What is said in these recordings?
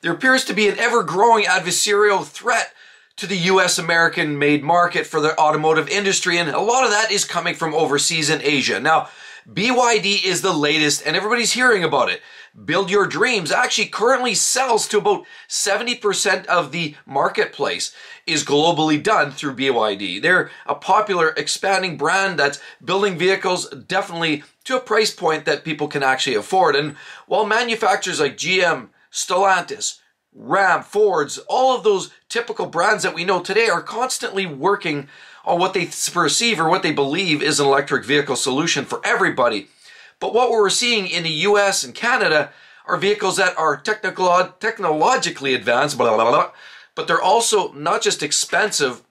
there appears to be an ever growing adversarial threat to the US American made market for the automotive industry, and a lot of that is coming from overseas in Asia. Now, BYD is the latest, and everybody's hearing about it. Build Your Dreams actually currently sells to about 70% of the marketplace is globally done through BYD. They're a popular expanding brand that's building vehicles definitely to a price point that people can actually afford. And while manufacturers like GM, Stellantis, Ram, Fords, all of those typical brands that we know today are constantly working on what they perceive or what they believe is an electric vehicle solution for everybody. But what we're seeing in the US and Canada are vehicles that are technologically advanced, blah, blah, blah, but they're also not just expensive,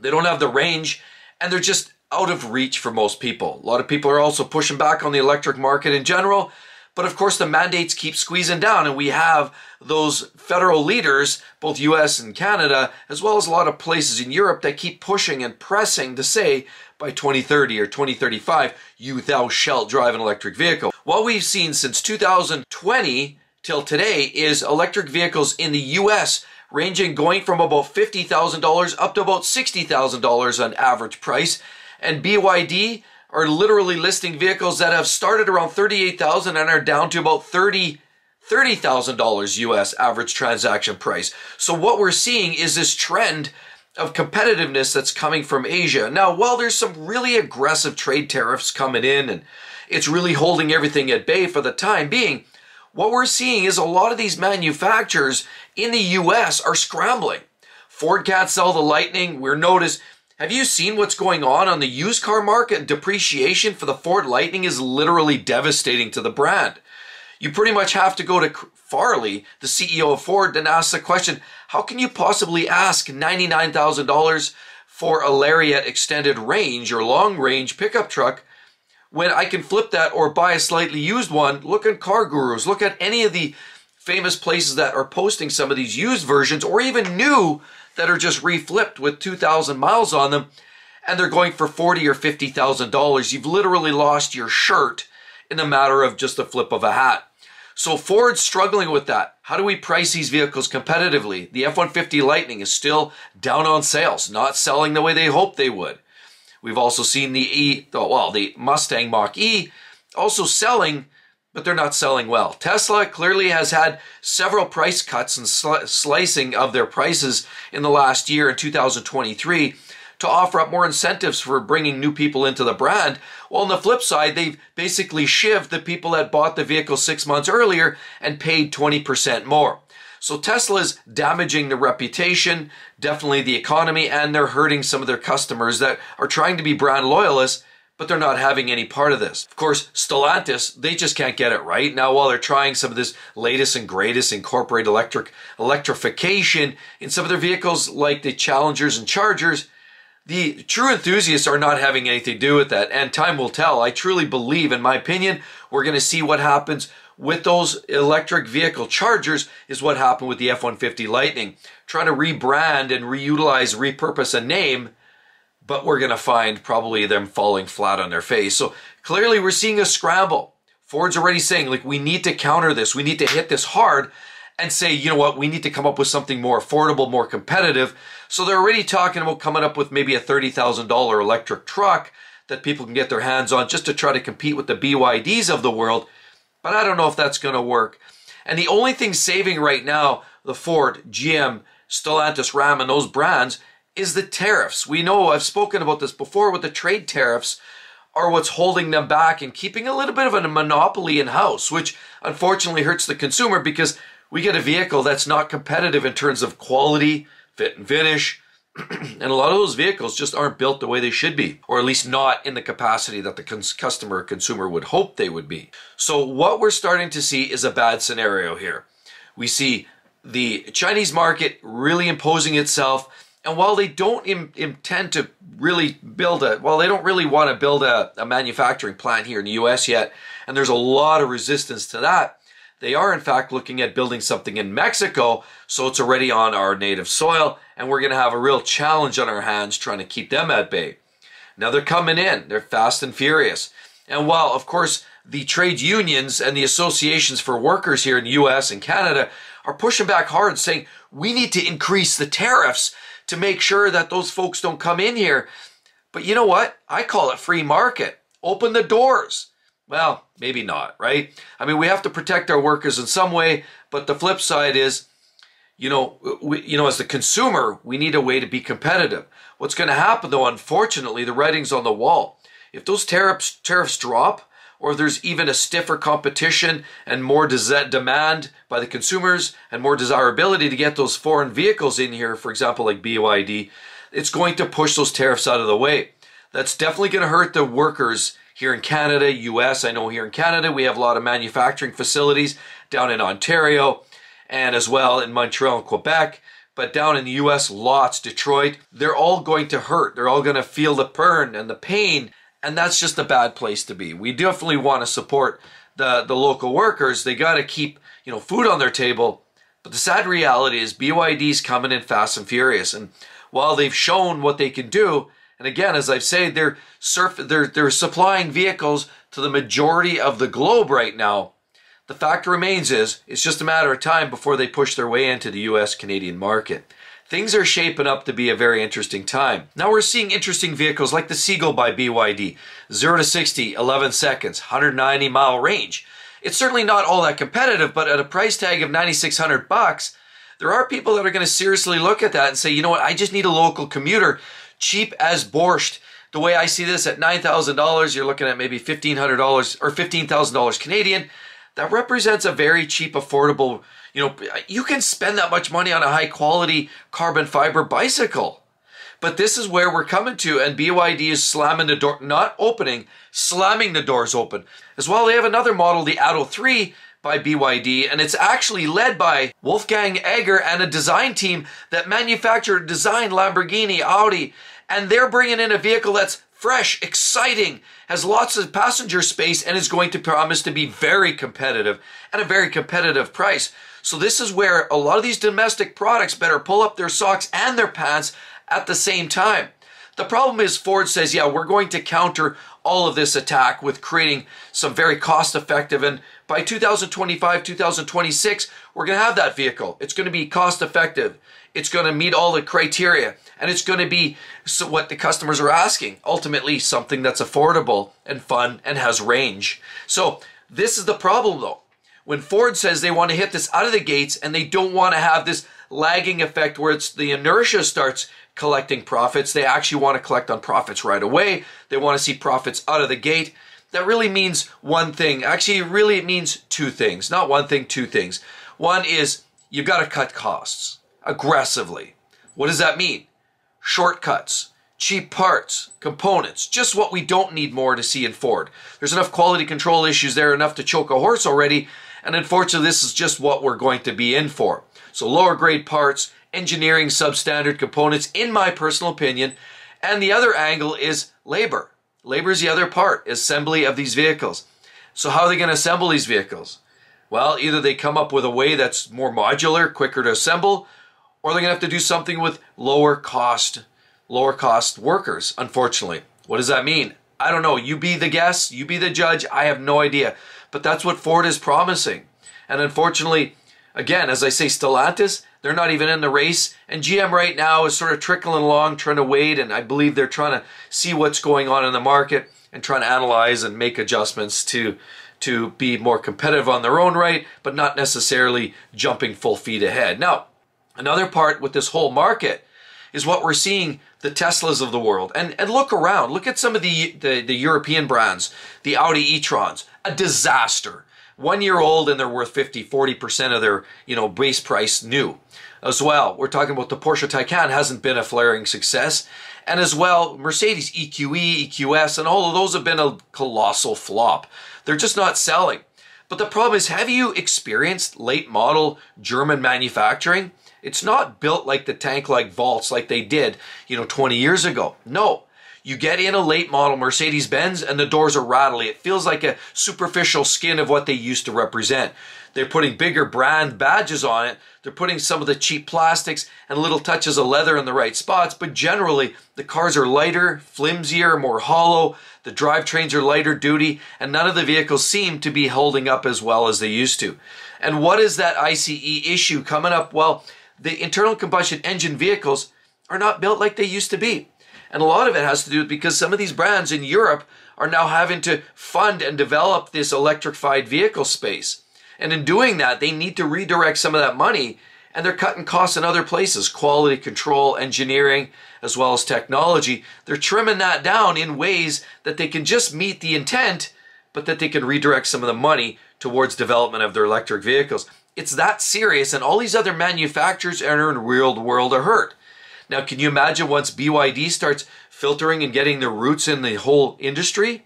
they don't have the range, and they're just out of reach for most people. A lot of people are also pushing back on the electric market in general, but of course the mandates keep squeezing down, and we have those federal leaders, both US and Canada, as well as a lot of places in Europe that keep pushing and pressing to say by 2030 or 2035, you thou shalt drive an electric vehicle. What we've seen since 2020 till today is electric vehicles in the US ranging going from about $50,000 up to about $60,000 on average price. And BYD are literally listing vehicles that have started around 38,000 and are down to about 30 $30,000 US average transaction price. So what we're seeing is this trend of competitiveness that's coming from Asia. Now, while there's some really aggressive trade tariffs coming in and it's really holding everything at bay for the time being, what we're seeing is a lot of these manufacturers in the US are scrambling. Ford can't sell the Lightning. We're noticed. Have you seen what's going on on the used car market? Depreciation for the Ford Lightning is literally devastating to the brand. You pretty much have to go to Farley, the CEO of Ford, and ask the question, how can you possibly ask $99,000 for a Lariat extended range or long range pickup truck when I can flip that or buy a slightly used one? Look at Car Gurus. Look at any of the famous places that are posting some of these used versions or even new that are just reflipped with 2,000 miles on them and they're going for 40 or $50,000. You've literally lost your shirt in a matter of just a flip of a hat. So Ford's struggling with that. How do we price these vehicles competitively? The F-150 Lightning is still down on sales, not selling the way they hoped they would. We've also seen the E, well, the Mustang Mach-E also selling, but they're not selling well. Tesla clearly has had several price cuts and slicing of their prices in the last year in 2023 to offer up more incentives for bringing new people into the brand. Well, on the flip side, they've basically shivved the people that bought the vehicle six months earlier and paid 20% more. So Tesla's damaging the reputation, definitely the economy, and they're hurting some of their customers that are trying to be brand loyalists, but they're not having any part of this. Of course, Stellantis, they just can't get it right. Now, while they're trying some of this latest and greatest incorporate electric electrification in some of their vehicles like the Challengers and Chargers, the true enthusiasts are not having anything to do with that, and time will tell. I truly believe, in my opinion, we're going to see what happens with those electric vehicle chargers is what happened with the F-150 Lightning. Trying to rebrand and reutilize, repurpose a name, but we're going to find probably them falling flat on their face. So clearly we're seeing a scramble. Ford's already saying, like, we need to counter this. We need to hit this hard and say, you know what, we need to come up with something more affordable, more competitive. So they're already talking about coming up with maybe a $30,000 electric truck that people can get their hands on just to try to compete with the BYDs of the world. But I don't know if that's going to work. And the only thing saving right now the Ford, GM, Stellantis, Ram, and those brands is the tariffs. We know, I've spoken about this before with the trade tariffs are what's holding them back and keeping a little bit of a monopoly in house, which unfortunately hurts the consumer because we get a vehicle that's not competitive in terms of quality, fit and finish, and a lot of those vehicles just aren't built the way they should be, or at least not in the capacity that the cons- customer consumer would hope they would be. So what we're starting to see is a bad scenario here. We see the Chinese market really imposing itself, and while they don't Im- intend to really build a, well, they don't really want to build a, a manufacturing plant here in the U.S. yet, and there's a lot of resistance to that they are, in fact, looking at building something in Mexico, so it's already on our native soil, and we're going to have a real challenge on our hands trying to keep them at bay. Now they're coming in, they're fast and furious. And while, of course, the trade unions and the associations for workers here in the US and Canada are pushing back hard saying we need to increase the tariffs to make sure that those folks don't come in here. But you know what? I call it free market. Open the doors. Well, maybe not, right? I mean, we have to protect our workers in some way, but the flip side is, you know, we, you know, as the consumer, we need a way to be competitive. What's going to happen, though, unfortunately, the writing's on the wall. If those tariffs tariffs drop, or there's even a stiffer competition and more demand by the consumers and more desirability to get those foreign vehicles in here, for example, like BYD, it's going to push those tariffs out of the way. That's definitely going to hurt the workers here in Canada, US. I know here in Canada we have a lot of manufacturing facilities down in Ontario and as well in Montreal and Quebec. But down in the US, lots, Detroit, they're all going to hurt. They're all going to feel the burn and the pain and that's just a bad place to be. We definitely want to support the, the local workers. They got to keep, you know, food on their table. But the sad reality is BYD's coming in fast and furious. And while they've shown what they can do, and again, as I've said, they're surf they're they're supplying vehicles to the majority of the globe right now. The fact remains is it's just a matter of time before they push their way into the US Canadian market. Things are shaping up to be a very interesting time. Now we're seeing interesting vehicles like the Seagull by BYD. 0 to 60, 11 seconds, 190 mile range. It's certainly not all that competitive, but at a price tag of 9600 bucks, there are people that are going to seriously look at that and say, you know what, I just need a local commuter, cheap as borscht. The way I see this at $9,000, you're looking at maybe $1,500 or $15,000 Canadian. That represents a very cheap, affordable you know, you can spend that much money on a high quality carbon fiber bicycle. But this is where we're coming to, and BYD is slamming the door, not opening, slamming the doors open. As well, they have another model, the Atto 3 by BYD, and it's actually led by Wolfgang Egger and a design team that manufacture, design Lamborghini, Audi, and they're bringing in a vehicle that's fresh, exciting, has lots of passenger space, and is going to promise to be very competitive at a very competitive price. So this is where a lot of these domestic products better pull up their socks and their pants at the same time. The problem is Ford says, yeah, we're going to counter all of this attack with creating some very cost effective and by 2025, 2026, we're going to have that vehicle. It's going to be cost effective. It's going to meet all the criteria and it's going to be so what the customers are asking. Ultimately, something that's affordable and fun and has range. So this is the problem though when Ford says they want to hit this out of the gates and they don't want to have this lagging effect where it's the inertia starts collecting profits, they actually want to collect on profits right away. They want to see profits out of the gate. That really means one thing. Actually, really it means two things. Not one thing, two things. One is you've got to cut costs aggressively. What does that mean? Shortcuts, cheap parts, components, just what we don't need more to see in Ford. There's enough quality control issues there, enough to choke a horse already, and unfortunately, this is just what we're going to be in for. So lower grade parts, engineering substandard components, in my personal opinion. And the other angle is labor. Labor is the other part, assembly of these vehicles. So how are they going to assemble these vehicles? Well, either they come up with a way that's more modular, quicker to assemble, or they're going to have to do something with lower cost, lower cost workers, unfortunately. What does that mean? I don't know. You be the guest, you be the judge. I have no idea. But that's what Ford is promising. And unfortunately, again, as I say, Stellantis, they're not even in the race. And GM right now is sort of trickling along, trying to wait. And I believe they're trying to see what's going on in the market and trying to analyze and make adjustments to to be more competitive on their own right, but not necessarily jumping full feet ahead. Now, another part with this whole market is what we're seeing the Teslas of the world. And, and look around. Look at some of the, the, the European brands, the Audi e-trons. A disaster. One year old and they're worth 50, 40% of their, you know, base price new. As well, we're talking about the Porsche Taycan hasn't been a flaring success. And as well, Mercedes EQE, EQS, and all of those have been a colossal flop. They're just not selling. But the problem is, have you experienced late model German manufacturing? It's not built like the tank like vaults like they did, you know, 20 years ago. No. You get in a late model Mercedes Benz and the doors are rattly. It feels like a superficial skin of what they used to represent. They're putting bigger brand badges on it. They're putting some of the cheap plastics and little touches of leather in the right spots. But generally, the cars are lighter, flimsier, more hollow. The drivetrains are lighter duty, and none of the vehicles seem to be holding up as well as they used to. And what is that ICE issue coming up? Well, the internal combustion engine vehicles are not built like they used to be. And a lot of it has to do with because some of these brands in Europe are now having to fund and develop this electrified vehicle space. And in doing that, they need to redirect some of that money and they're cutting costs in other places quality control, engineering, as well as technology. They're trimming that down in ways that they can just meet the intent, but that they can redirect some of the money towards development of their electric vehicles. It's that serious, and all these other manufacturers are in real world of hurt. Now, can you imagine once BYD starts filtering and getting their roots in the whole industry?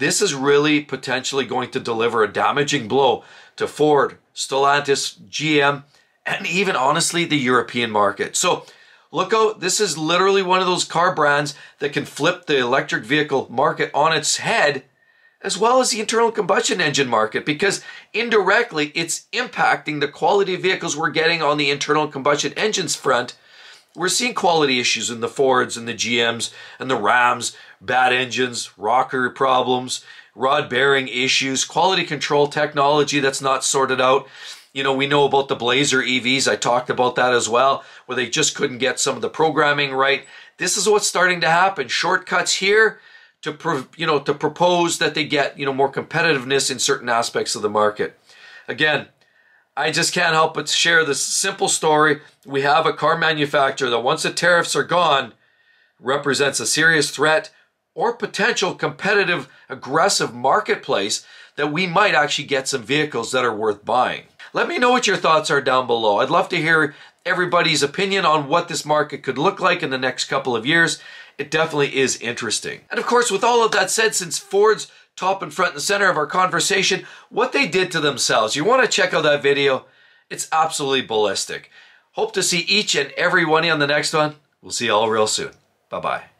This is really potentially going to deliver a damaging blow to Ford, Stellantis, GM, and even honestly the European market. So look out, this is literally one of those car brands that can flip the electric vehicle market on its head as well as the internal combustion engine market because indirectly it's impacting the quality of vehicles we're getting on the internal combustion engines front we're seeing quality issues in the Fords and the GMs and the Rams, bad engines, rocker problems, rod bearing issues, quality control technology that's not sorted out. You know, we know about the Blazer EVs. I talked about that as well, where they just couldn't get some of the programming right. This is what's starting to happen. Shortcuts here to, you know, to propose that they get, you know, more competitiveness in certain aspects of the market. Again, I just can't help but share this simple story. We have a car manufacturer that once the tariffs are gone, represents a serious threat or potential competitive, aggressive marketplace that we might actually get some vehicles that are worth buying. Let me know what your thoughts are down below. I'd love to hear everybody's opinion on what this market could look like in the next couple of years. It definitely is interesting. And of course, with all of that said, since Ford's top and front and center of our conversation, what they did to themselves. You want to check out that video? It's absolutely ballistic. Hope to see each and every one on the next one. We'll see you all real soon. Bye-bye.